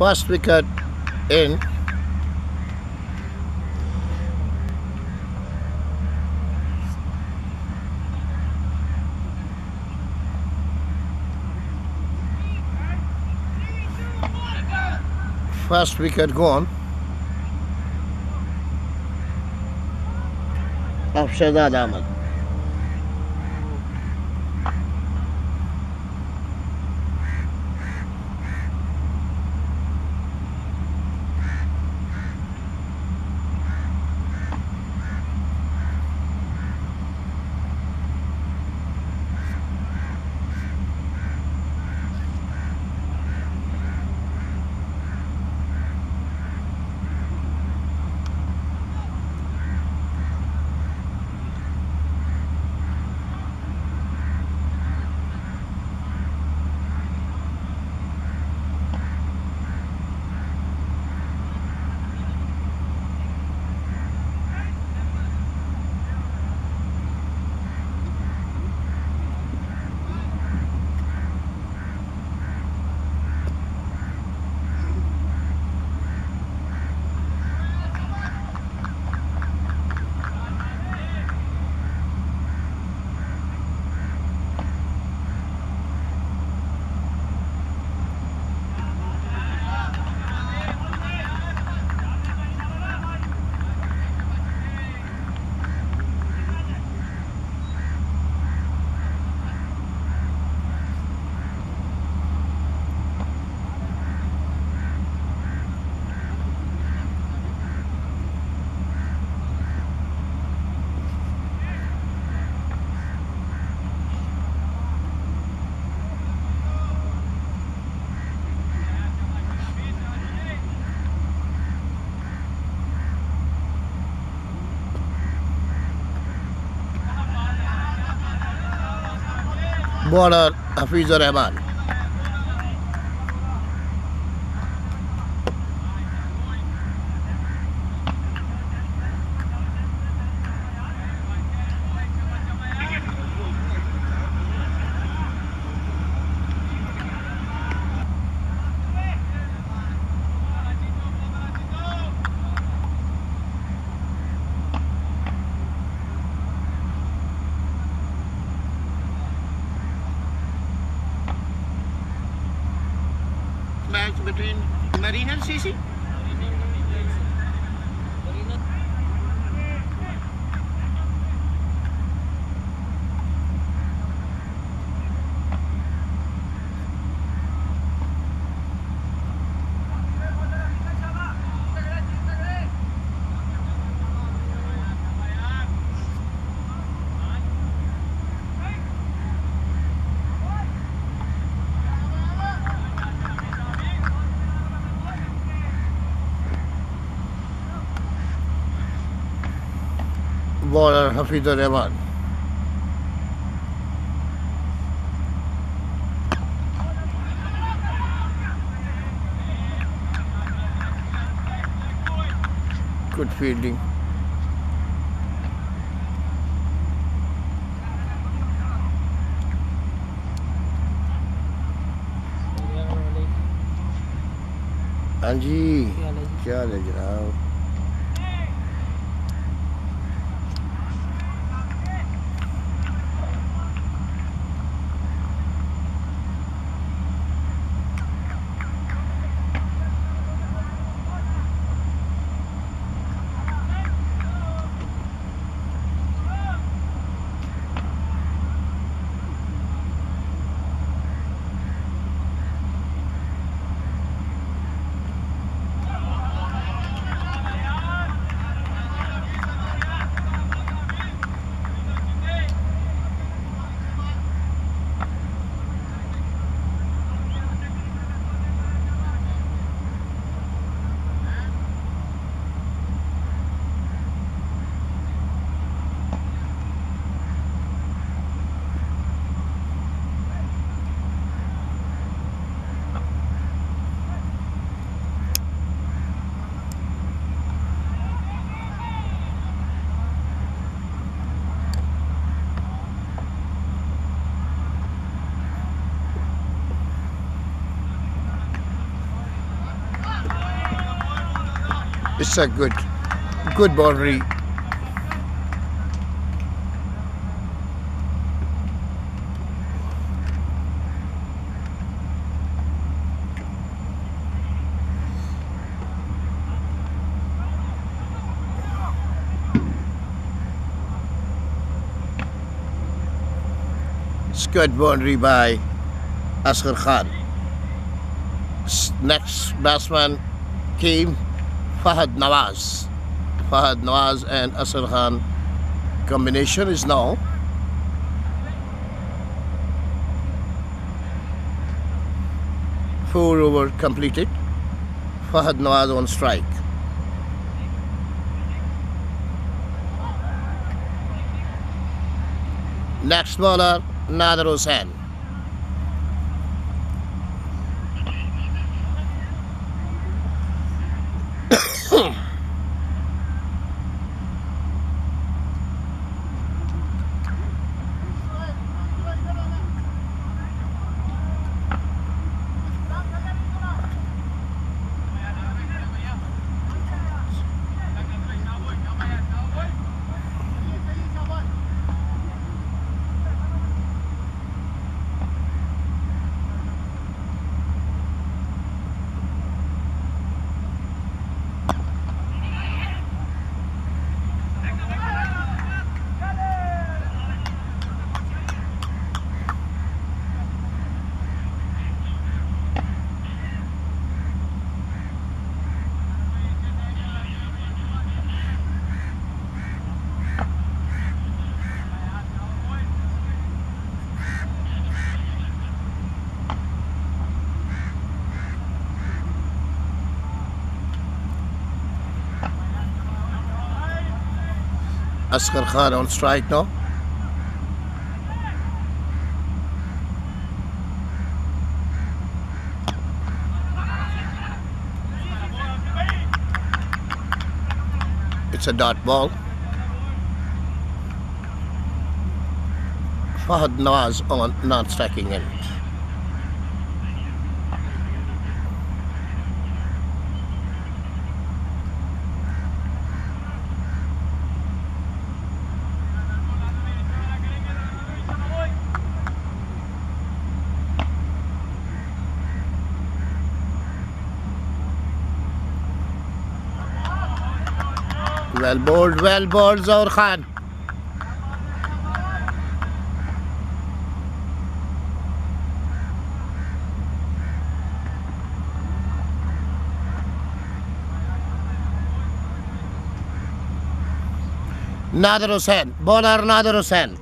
first wicket in first wicket gone of Shazad Ahmed. Bowler Hafizur Rahman. Between Marine and CC? Bowler Hafizur Rahman. Good fielding. हाँ जी क्या हाल है जनाब It's a good, good boundary. It's good boundary by Asghar Khan. Next batsman came Fahad Nawaz. Fahad Nawaz and Asghar Khan combination is now four over completed. Fahad Nawaz on strike. Next bowler Nader Hussain. Asghar Khan on strike now. It's a dot ball. Fahad Nawaz on not striking Well bowled, well bowled Zaur Khan. Nader Hussain, bowler Nader Hussain.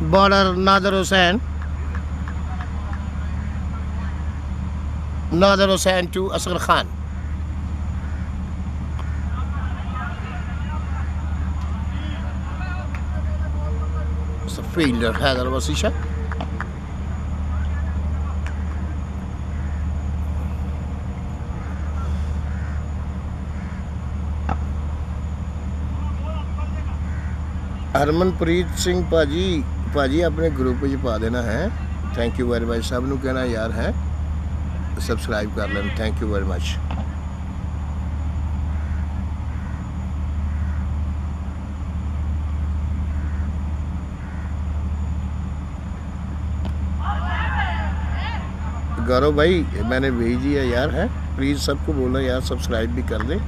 Bowler Nader Hussain. Nader Hussain to Asghar Khan. Wheeler had arabası için. Harmanpreet Singh ਭਾਜੀ ਭਾਜੀ ਆਪਣੇ group ਵਿੱਚ ਪਾ ਦੇਣਾ ਹੈ। Thank you very much ਸਭ ਨੂੰ ਕਹਿਣਾ ਯਾਰ ਹੈ। ਸਬਸਕ੍ਰਾਈਬ ਕਰ ਲੈਣ। Thank you very much गौरव भाई मैंने भेजी है यार है प्लीज़ सबको बोलना यार सब्सक्राइब भी कर दें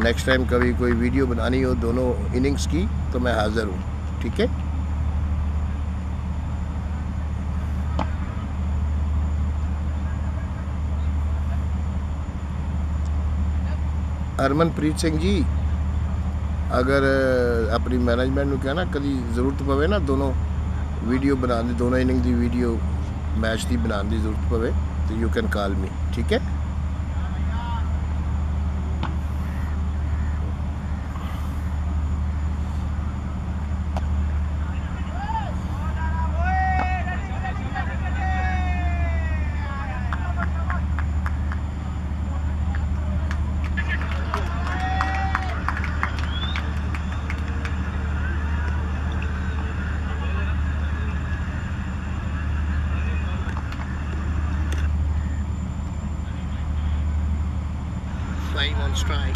नेक्स्ट टाइम कभी कोई वीडियो बनानी हो दोनों इनिंग्स की तो मैं हाज़िर हूँ ठीक है ਹਰਮਨਪ੍ਰੀਤ ਸਿੰਘ ਜੀ ਅਗਰ ਆਪਣੀ ਮੈਨੇਜਮੈਂਟ ਨੂੰ ਕਹਿਣਾ ਕਦੀ ਜ਼ਰੂਰਤ ਪਵੇ ਨਾ ਦੋਨੋਂ ਵੀਡੀਓ ਬਣਾਉਣ ਦੀ ਦੋਨੋਂ ਇਨਿੰਗ ਦੀ ਵੀਡੀਓ ਮੈਚ ਦੀ ਬਣਾਉਣ ਦੀ ਜ਼ਰੂਰਤ ਪਵੇ तो यू कैन कॉल मी ठीक है? Strike.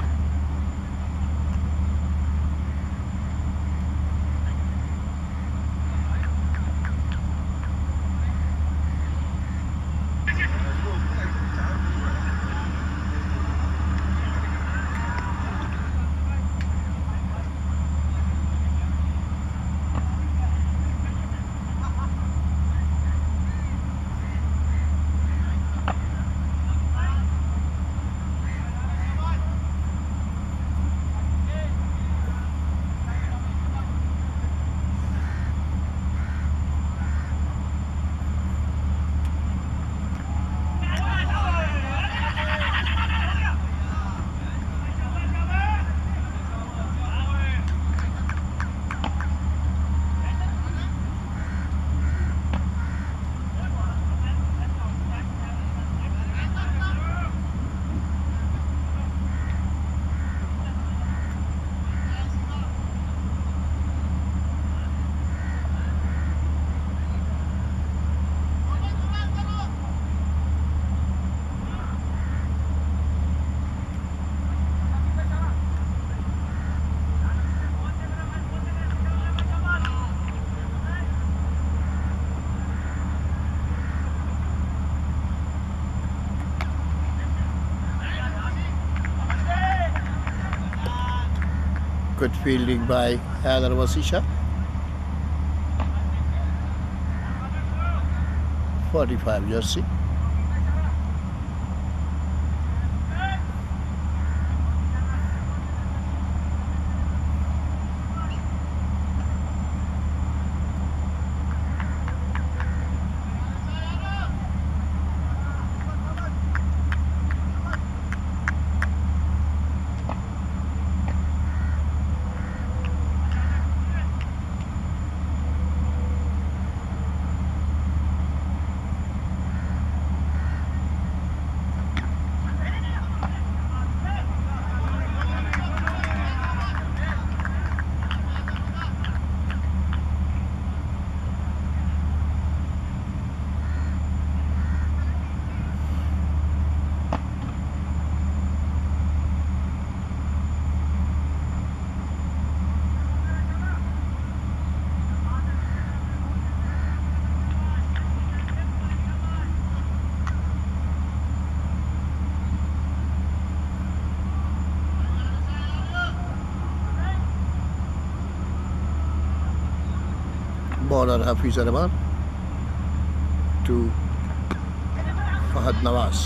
Good fielding by Wasi Shah. 45 jersey. Bowler Hafiz Rahman to Fahad Nawaz.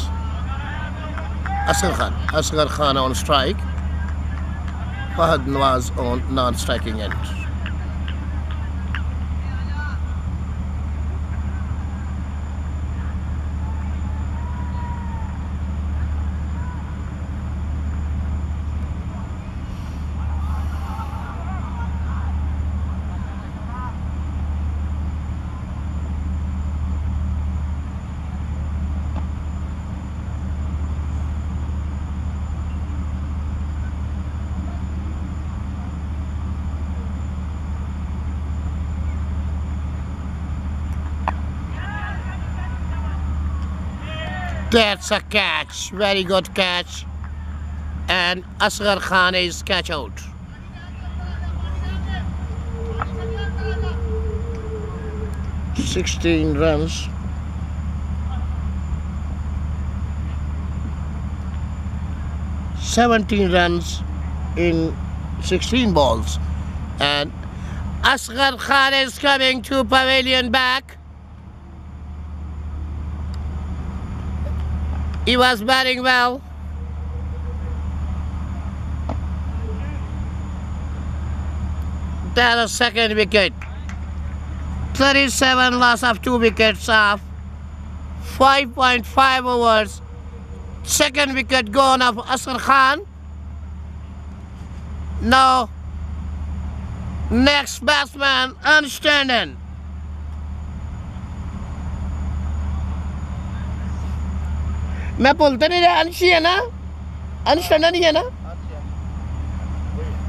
Asghar Khan. Asghar Khan on strike. Fahad Nawaz on non-striking end. That's a catch. Very good catch. And Asghar Khan is catch out. Sixteen runs. Seventeen runs in sixteen balls. And Asghar Khan is coming to pavilion back. He was batting well. That a second wicket. 37 loss of two wickets off. 5.5 overs. Second wicket gone of Asghar Khan. Now, next batsman, Anstanden. मैं बोलते नहीं रहा अंशी है ना? अंश टंडा नहीं है ना?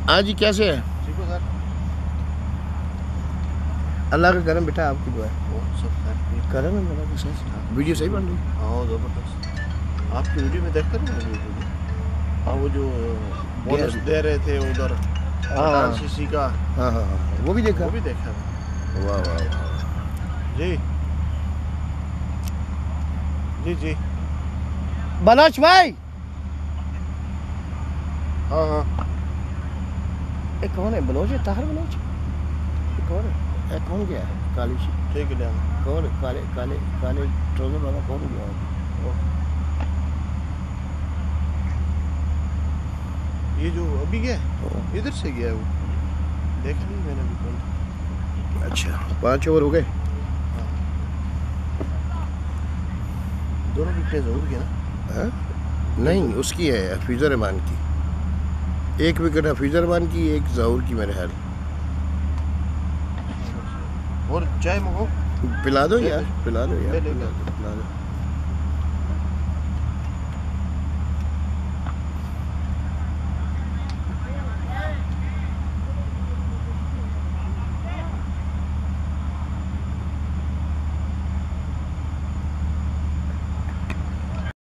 हाँ जी कैसे है? हो अल्लाह का करम बेटा आपकी दुआ है। करम है मेरा विशेष वीडियो सही बन रही? हाँ ज़बरदस्त। आपकी वीडियो में देखते ना वीडियो हाँ वो जो बोनस दे रहे थे उधर हाँ। सीसी का। हाँ हाँ हाँ, वो भी देखा? वो भी देखा। वाह वाह वाह। जी। जी जी। बलोच भाई। हाँ हाँ। ये कौन है? बलोच है? ताहर बलोच? कौन है? ये कौन गया है? काली सी ठीक है कौन है? काले काले काले ट्राउज़र वाला कौन गया है? ये जो अभी गया है, इधर से गया है वो। देखा नहीं मैंने अभी कौन। अच्छा पाँच ओवर हो गए। दोनों विकेट ज़रूर गया ना? हाँ? नहीं उसकी है हफीज़र रहमान की। एक विकेट हफीज रहमान की एक जहूर की मेरे ख्याल। और चाय मंगाओ पिला दो यार पिला दो यार। पिला दो पिला दो।